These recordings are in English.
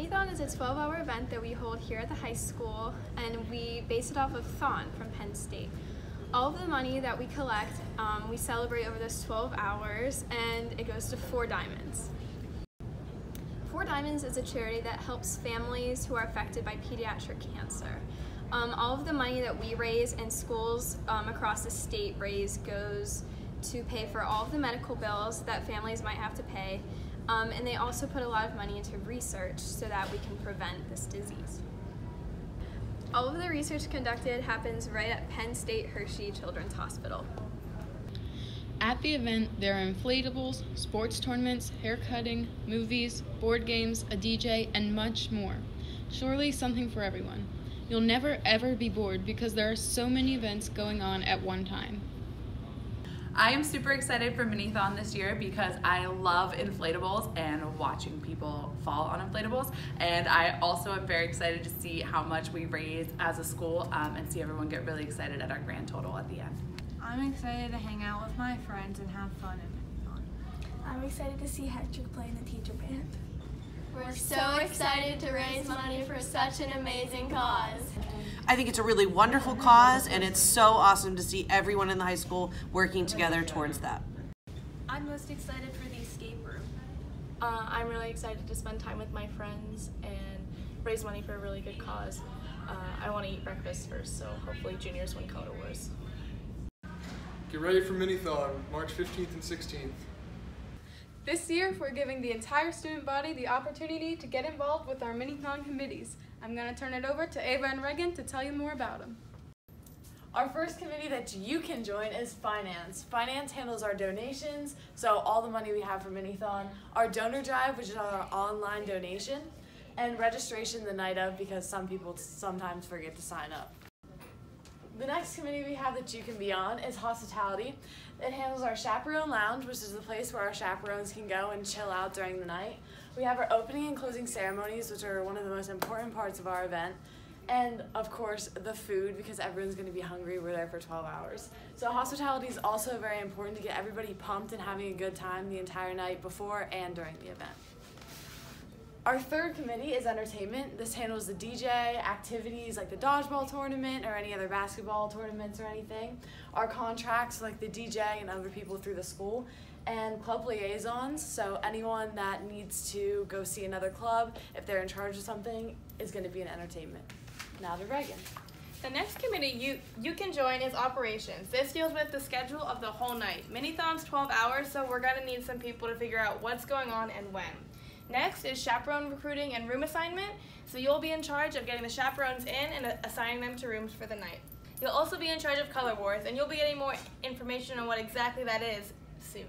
Minithon is a 12-hour event that we hold here at the high school, and we base it off of Thon from Penn State. All of the money that we collect, um, we celebrate over those 12 hours, and it goes to Four Diamonds. Four Diamonds is a charity that helps families who are affected by pediatric cancer. Um, all of the money that we raise and schools um, across the state raise goes to pay for all of the medical bills that families might have to pay, um, and they also put a lot of money into research so that we can prevent this disease. All of the research conducted happens right at Penn State Hershey Children's Hospital. At the event, there are inflatables, sports tournaments, hair cutting, movies, board games, a DJ, and much more. Surely something for everyone. You'll never ever be bored because there are so many events going on at one time. I am super excited for Minithon this year because I love inflatables and watching people fall on inflatables. And I also am very excited to see how much we raise as a school um, and see everyone get really excited at our grand total at the end. I'm excited to hang out with my friends and have fun in Minithon. I'm excited to see Hector play in the teacher band. We're so excited to raise money for such an amazing cause. I think it's a really wonderful cause, and it's so awesome to see everyone in the high school working together towards that. I'm most excited for the escape room. Uh, I'm really excited to spend time with my friends and raise money for a really good cause. Uh, I want to eat breakfast first, so hopefully juniors win Color Wars. Get ready for Minithon, March 15th and 16th. This year, we're giving the entire student body the opportunity to get involved with our Minithon committees. I'm going to turn it over to Ava and Reagan to tell you more about them. Our first committee that you can join is Finance. Finance handles our donations, so all the money we have for Minithon, our donor drive, which is our online donation, and registration the night of because some people sometimes forget to sign up. The next committee we have that you can be on is Hospitality. It handles our chaperone lounge, which is the place where our chaperones can go and chill out during the night. We have our opening and closing ceremonies, which are one of the most important parts of our event. And of course, the food, because everyone's gonna be hungry. We're there for 12 hours. So hospitality is also very important to get everybody pumped and having a good time the entire night before and during the event. Our third committee is entertainment. This handles the DJ, activities like the dodgeball tournament or any other basketball tournaments or anything. Our contracts like the DJ and other people through the school. And club liaisons, so anyone that needs to go see another club, if they're in charge of something, is going to be in entertainment. Now to Reagan. The next committee you, you can join is operations. This deals with the schedule of the whole night. Minithon's 12 hours, so we're going to need some people to figure out what's going on and when. Next is chaperone recruiting and room assignment. So you'll be in charge of getting the chaperones in and assigning them to rooms for the night. You'll also be in charge of color wars, and you'll be getting more information on what exactly that is soon.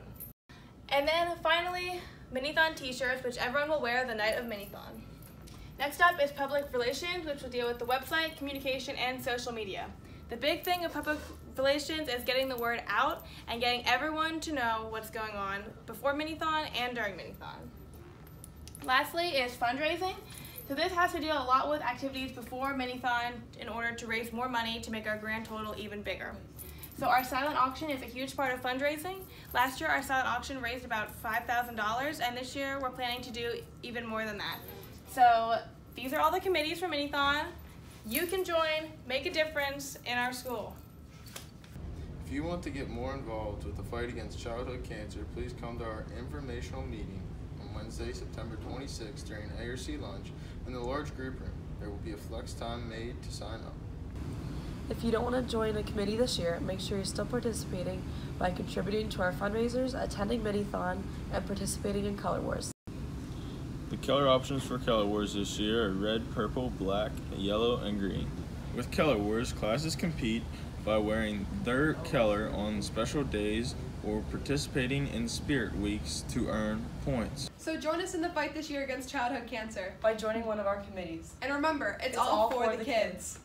And then finally, Minithon t-shirts, which everyone will wear the night of Minithon. Next up is public relations, which will deal with the website, communication, and social media. The big thing of public relations is getting the word out and getting everyone to know what's going on before Minithon and during Minithon. Lastly is fundraising. So this has to deal a lot with activities before Minithon in order to raise more money to make our grand total even bigger. So our silent auction is a huge part of fundraising. Last year our silent auction raised about $5,000 and this year we're planning to do even more than that. So these are all the committees for Minithon. You can join, make a difference in our school. If you want to get more involved with the fight against childhood cancer, please come to our informational meeting Wednesday, September 26th during ARC lunch in the large group room. There will be a flex time made to sign up. If you don't want to join a committee this year, make sure you're still participating by contributing to our fundraisers, attending Minithon, and participating in Color Wars. The color options for Color Wars this year are red, purple, black, yellow, and green. With Color Wars, classes compete by wearing their color on special days or participating in spirit weeks to earn points. So join us in the fight this year against childhood cancer by joining one of our committees. And remember, it's, it's all, all, for, for the, the kids. kids.